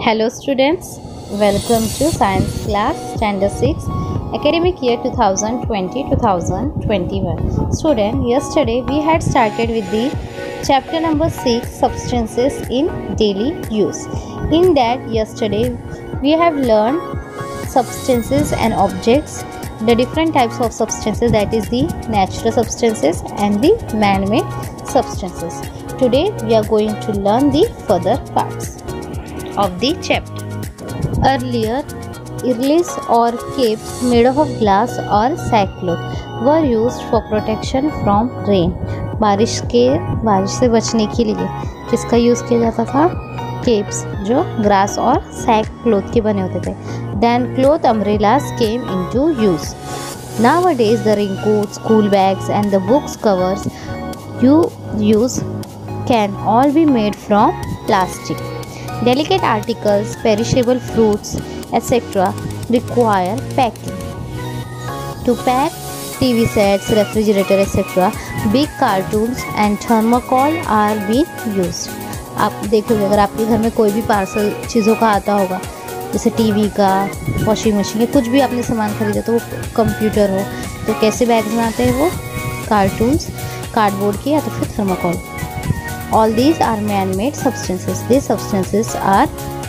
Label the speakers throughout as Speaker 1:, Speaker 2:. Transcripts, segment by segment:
Speaker 1: Hello students, welcome to science class standard 6 academic year 2020-2021. Student, yesterday we had started with the chapter number 6 substances in daily use. In that yesterday we have learned substances and objects the different types of substances that is the natural substances and the man-made substances. Today we are going to learn the further parts of the chapter. Earlier, irlis or capes made of glass or sackcloth were used for protection from rain. बारिश के बारिश से बचने के लिए किसका use किया जाता था केप्स जो ग्रास और सैक क्लोथ के बने होते थे then cloth umbrellas came into use Nowadays, the raincoats, school bags, and the books covers you use can all be made from plastic. Delicate articles, perishable fruits, etc. require packing. To pack TV sets, refrigerator, etc., big cartoons and thermocol are being used. आप देखोगे अगर आपके घर में कोई भी parcel चीज़ों का आता होगा जैसे टीवी का वॉशिंग मशीन या कुछ भी आपने सामान खरीदा तो वो कंप्यूटर हो तो कैसे बैग्स में आते हैं वो कार्टून्स कार्डबोर्ड के या तो फिर thermocol are man made substances this substances are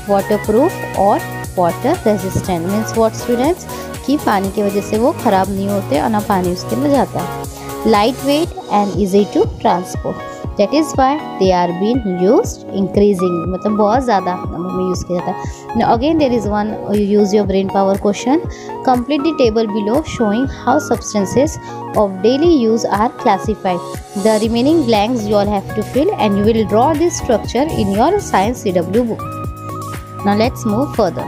Speaker 1: water proof और water resistant means what students कि पानी की वजह से वो ख़राब नहीं होते और ना पानी उसके अंदर जाता है। Light weight and easy to transport that is why they are been use increasing मतलब बहुत ज़्यादा नंबर में यूज़ किया जाता है again there is one you use your brain power question complete the table below showing how substances of daily use are classified. The remaining blanks you all have to fill and you will draw this structure in your science CW book. Now let's move further.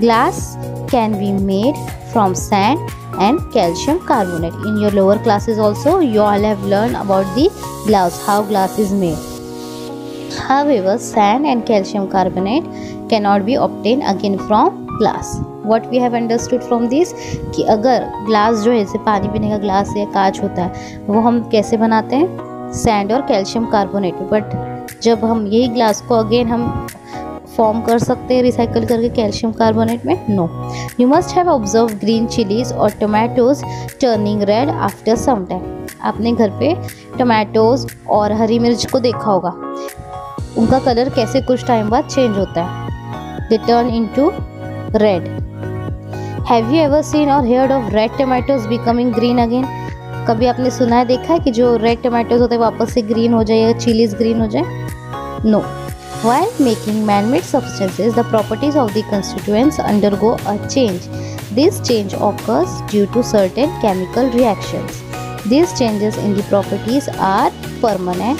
Speaker 1: Glass can be made from sand and calcium carbonate. In your lower classes also you all have learned about the glass, how glass is made. However, sand and calcium carbonate cannot be obtained again from glass. What we have understood from this कि अगर glass जो है जैसे पानी पीने का glass या कांच होता है वो हम कैसे बनाते हैं सैंड और कैल्शियम कार्बोनेट बट जब हम यही ग्लास को अगेन हम फॉर्म कर सकते हैं रिसाइकल करके कैल्शियम कार्बोनेट में? No you must have observe green chillies और tomatoes turning red after some time आपने घर पे टोमेटोज और हरी मिर्च को देखा होगा। उनका कलर कैसे कुछ टाइम बाद चेंज होता है? They turn into red have you ever seen और heard of red tomatoes becoming green again कभी आपने सुना है, देखा है कि जो रेड टमाटोज होते हैं, वापस से ग्रीन हो जाए या चिलीज ग्रीन हो जाए? No While making man-made substances, the properties of the constituents undergo a change. This change occurs due to certain chemical reactions. These changes in the properties are permanent.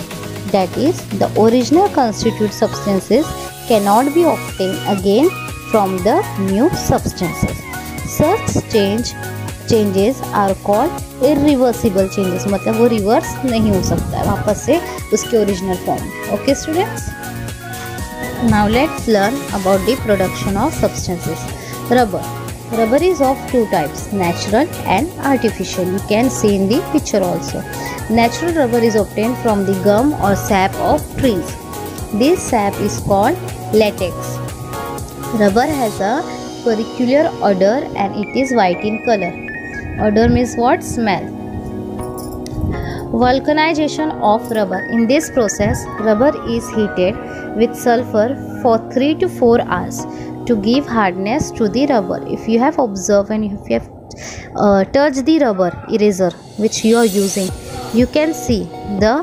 Speaker 1: That is, the original constituent substances cannot be obtained again from the new substances. Such change changes are called irreversible changes. मतलब वो reverse नहीं हो सकता है वापस से उसके original form okay students Now let's learn about the production of substances. Rubber. Rubber is of two types, natural and artificial. You can see in the picture also. Natural rubber is obtained from the gum or sap of trees. This sap is called latex. Rubber has a peculiar odor and it is white in color. Odor means what? Smell. Vulcanization of rubber. In this process, rubber is heated with sulfur for 3 to 4 hours to give hardness to the rubber. If you have observed and if you have uh, touched the rubber eraser which you are using, you can see the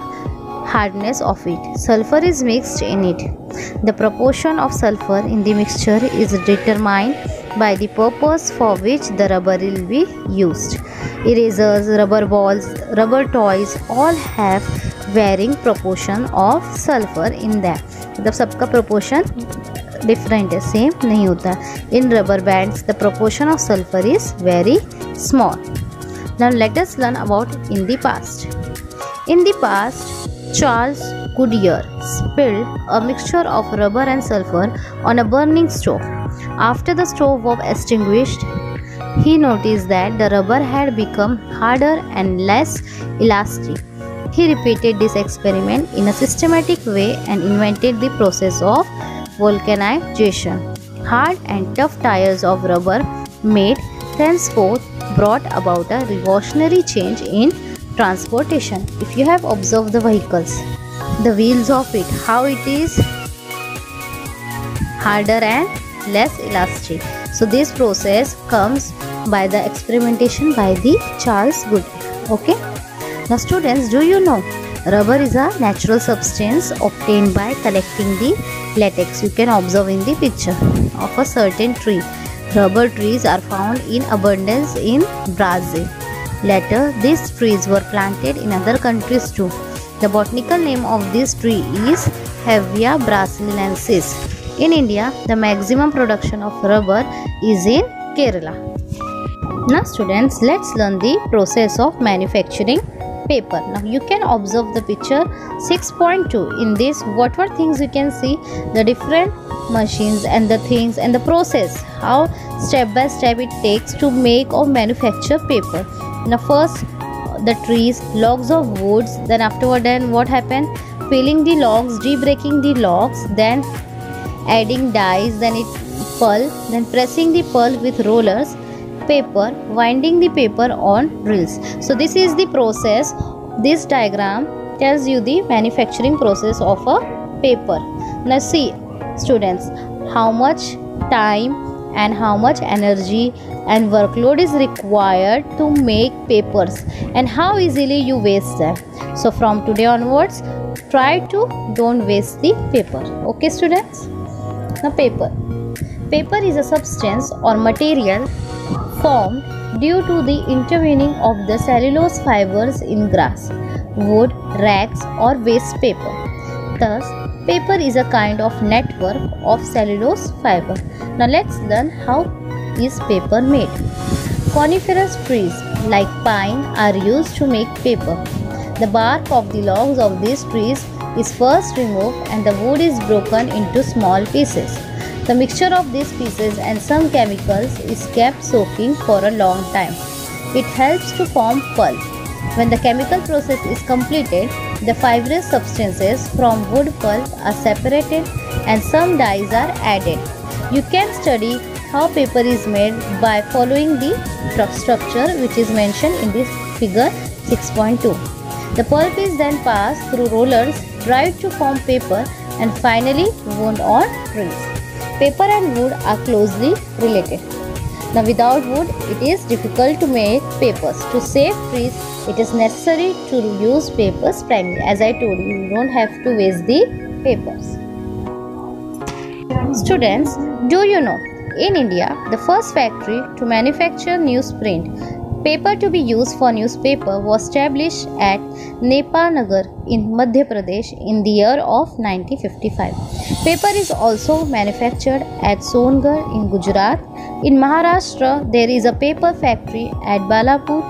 Speaker 1: hardness of it. Sulfur is mixed in it. The proportion of sulfur in the mixture is determined by the purpose for which the rubber will be used. Erasers, rubber balls, rubber toys all have varying proportion of sulfur in them. मतलब सबका proportion different है same नहीं होता इन rubber bands the proportion of sulfur is very small. Now let us learn about in the past. In the past, Charles Goodyear spilled a mixture of rubber and sulfur on a burning stove. after the stove was extinguished, he noticed that the rubber had become harder and less elastic. He repeated this experiment in a systematic way and invented the process of vulcanization. Hard and tough tires of rubber made thenceforth brought about a revolutionary change in transportation. If you have observed the vehicles, the wheels of it, how it is harder and less elastic. So this process comes by the experimentation by the Charles Goodyear. Okay. Now students, do you know rubber is a natural substance obtained by collecting the latex. You can observe in the picture of a certain tree. Rubber trees are found in abundance in Brazil. Later, these trees were planted in other countries too. The botanical name of this tree is Hevea brasiliensis. In India, the maximum production of rubber is in Kerala. Now students, let's learn the process of manufacturing paper. Now you can observe the picture 6.2. In this, what were things you can see? The different machines and the things and the process. How step by step it takes to make or manufacture paper. Now first the trees, logs of woods. Then afterward then what happened? Peeling the logs, debreaking the logs. Then adding dyes. Then it pulp. Then pressing the pulp with rollers paper winding the paper on reels so this is the process this diagram tells you the manufacturing process of a paper now see students how much time and how much energy and workload is required to make papers and how easily you waste them so from today onwards try to don't waste the paper okay students now paper paper is a substance or material formed due to the intervening of the cellulose fibers in grass, wood, rags, or waste paper. Thus, paper is a kind of network of cellulose fiber. Now let's learn how is paper made. Coniferous trees like pine are used to make paper. The bark of the logs of these trees is first removed and the wood is broken into small pieces. The mixture of these pieces and some chemicals is kept soaking for a long time. It helps to form pulp. When the chemical process is completed, the fibrous substances from wood pulp are separated and some dyes are added. You can study how paper is made by following the structure which is mentioned in this figure 6.2. The pulp is then passed through rollers dried to form paper and finally wound on reels. Paper and wood are closely related. Now without wood, it is difficult to make papers. To save trees, it is necessary to use papers primarily. As I told you, you don't have to waste the papers. Students, do you know, in India, the first factory to manufacture newsprint Paper to be used for newspaper was established at Nepanagar in Madhya Pradesh in the year of 1955. Paper is also manufactured at Songarh in Gujarat. In Maharashtra, there is a paper factory at Ballarpur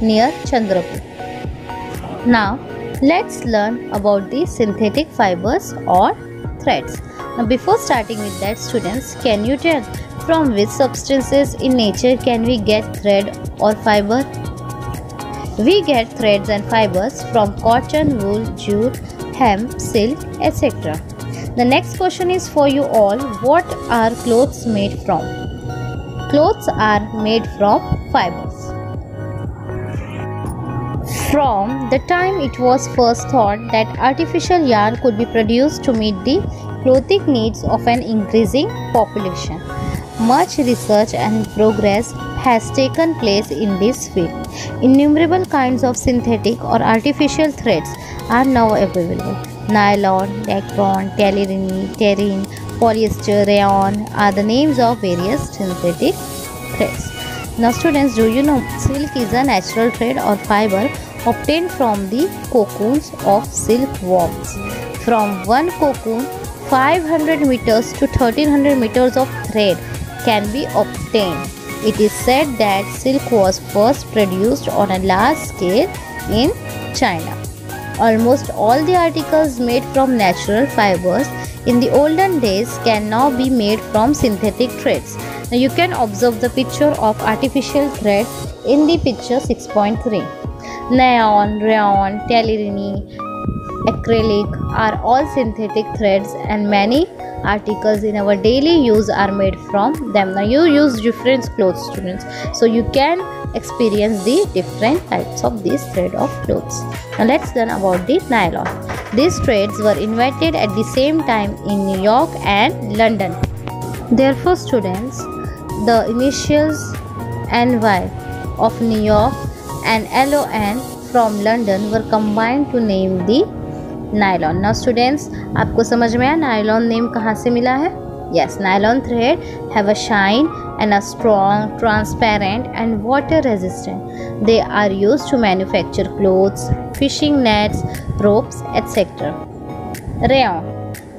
Speaker 1: near Chandrapur. Now, let's learn about the synthetic fibers or Now, before starting with that, students, can you tell from which substances in nature can we get thread or fiber? We get threads and fibers from cotton, wool, jute, hemp, silk, etc. The next question is for you all what are clothes made from? Clothes are made from fibers. From the time it was first thought that artificial yarn could be produced to meet the clothing needs of an increasing population. Much research and progress has taken place in this field. Innumerable kinds of synthetic or artificial threads are now available. Nylon, Dacron, terylene, polyester, rayon are the names of various synthetic threads. Now students, do you know silk is a natural thread or fiber obtained from the cocoons of silkworms. From one cocoon, 500 meters to 1300 meters of thread can be obtained. It is said that silk was first produced on a large scale in China. Almost all the articles made from natural fibers in the olden days can now be made from synthetic threads. Now you can observe the picture of artificial thread in the picture 6.3. Nylon, rayon, terylene, acrylic are all synthetic threads and many articles in our daily use are made from them. Now you use different clothes students. So you can experience the different types of this thread of clothes. Now let's learn about the nylon. These threads were invented at the same time in new york and london. Therefore students the initials ny of new york and lon from london were combined to name the nylon now students आपको समझ में आया nylon name कहाँ से मिला है yes nylon thread have a shine and a strong transparent and water resistant they are used to manufacture clothes fishing nets ropes etc rayon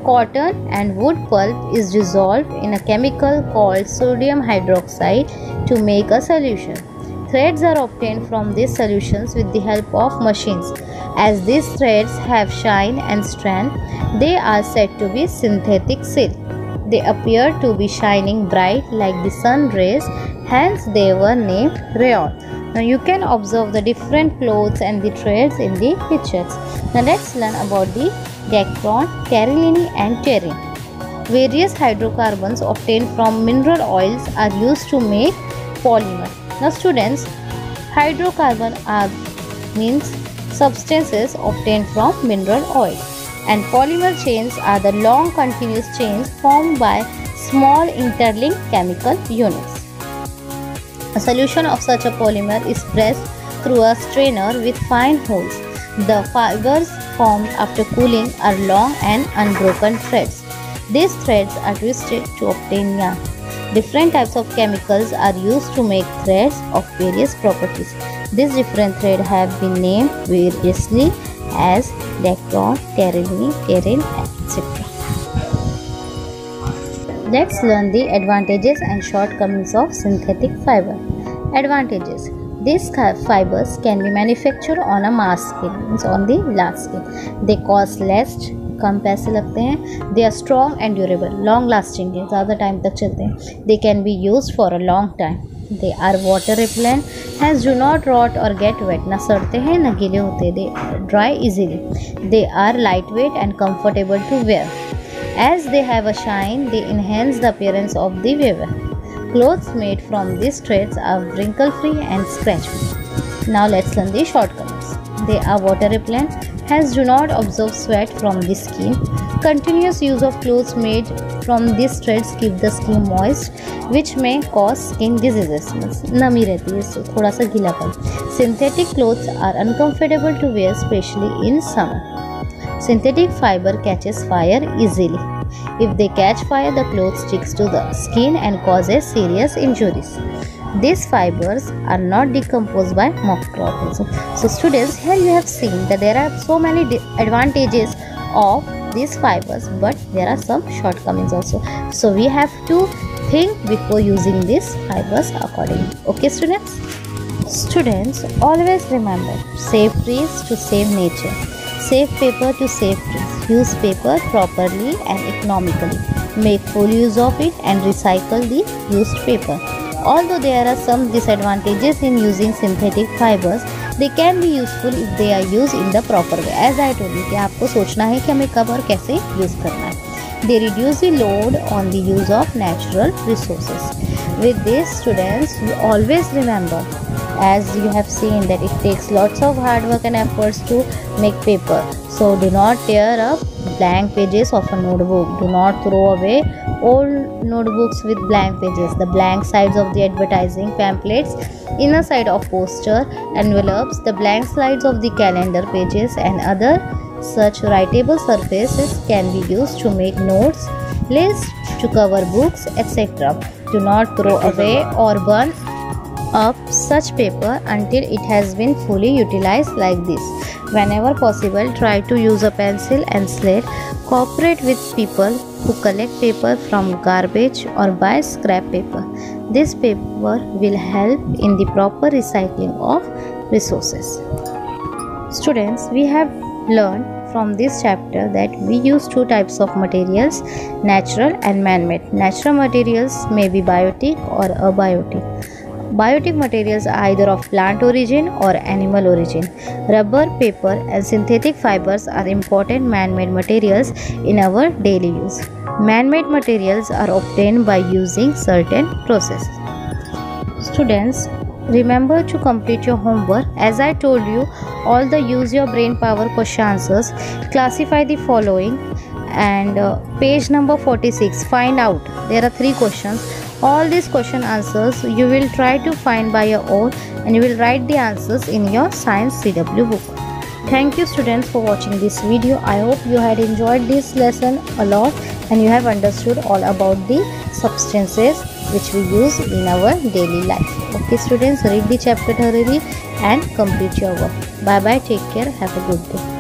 Speaker 1: cotton and wood pulp is dissolved in a chemical called sodium hydroxide to make a solution threads are obtained from these solutions with the help of machines as these threads have shine and strength, they are said to be synthetic silk. They appear to be shining bright like the sun rays, hence they were named rayon. Now you can observe the different clothes and the threads in the pictures. Now let's learn about the dacron, caryllene and terene. Various hydrocarbons obtained from mineral oils are used to make polymer. Now students, hydrocarbon are means substances obtained from mineral oil and polymer chains are the long continuous chains formed by small interlinked chemical units. A solution of such a polymer is pressed through a strainer with fine holes. The fibers formed after cooling are long and unbroken threads. These threads are twisted to obtain yarn. Different types of chemicals are used to make threads of various properties. These different threads have been named variously as dacron, caryllene, terene, etc. Let's learn the advantages and shortcomings of synthetic fiber. Advantages these fibers can be manufactured on a mass scale, means on the large scale. They cost less कम पैसे लगते हैं। They are strong and durable long lasting है। ज़्यादा time तक चलते हैं। They can be use for a long time they are water repellent hence do not rot और get wet ना सड़ते हैं, ना गीले होते they dry easily they are light weight and comfortable to wear as they have a shine they enhance the appearance of the wearer clothes made from this threads are wrinkle free and scratch free now let's learn the short cuts they are water repellent Hence do not absorb sweat from the skin. Continuous use of clothes made from these threads keep the skin moist which may cause skin diseases. नमी रहती है इससे थोड़ा सा गीलापन. Synthetic clothes are uncomfortable to wear especially in summer. Synthetic fiber catches fire easily. If they catch fire, the cloth sticks to the skin and causes serious injuries. These fibers are not decomposed by mock. So students, here you have seen that there are so many advantages of these fibers but there are some shortcomings also. So we have to think before using these fibers accordingly. Okay students? Students, always remember, save trees to save nature. Save paper to save trees. Use paper properly and economically. Make full use of it and recycle the used paper. Although there are some disadvantages in using synthetic fibers, they can be useful if they are used in the proper way. As I told you कि आपको सोचना है कि हमें कब और कैसे use करना है. They reduce the load on the use of natural resources. With this, students, you always remember as you have seen that it takes lots of hard work and efforts to make paper so do not tear up blank pages of a notebook. Do not throw away old notebooks with blank pages. The blank sides of the advertising pamphlets inner side of poster envelopes the blank slides of the calendar pages and other such writable surfaces can be used to make notes lists to cover books etc do not throw away or burn up such paper until it has been fully utilized like this. Whenever possible, try to use a pencil and slate. Cooperate with people who collect paper from garbage or buy scrap paper. This paper will help in the proper recycling of resources. Students, we have learned from this chapter that we use two types of materials natural and man-made natural materials may be biotic or abiotic Biotic materials are either of plant origin or animal origin. Rubber, paper, and synthetic fibers are important man made materials in our daily use. Man made materials are obtained by using certain processes. Students, remember to complete your homework. As I told you, all the use your brain power question answers. Classify the following and uh, page number 46 find out there are three questions all these question answers you will try to find by your own and you will write the answers in your science cw book. Thank you students for watching this video. I hope you had enjoyed this lesson a lot and you have understood all about the substances which we use in our daily life. Okay students read the chapter thoroughly and complete your work. Bye bye take care have a good day